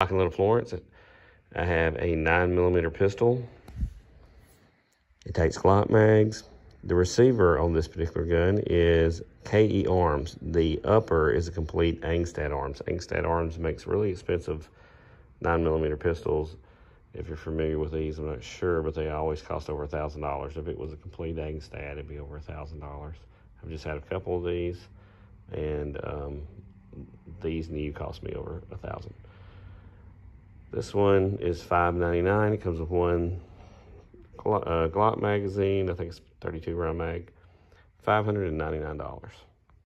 Lock and Little Florence. I have a 9 millimeter pistol. It takes Glock mags. The receiver on this particular gun is KE Arms. The upper is a complete Angstadt Arms. Angstadt Arms makes really expensive 9 millimeter pistols. If you're familiar with these, I'm not sure, but they always cost over a $1,000. If it was a complete Angstadt, it'd be over a $1,000. I've just had a couple of these, and um, these new cost me over a 1000 This one is $5.99. It comes with one uh, Glock magazine. I think it's 32 round mag. $599.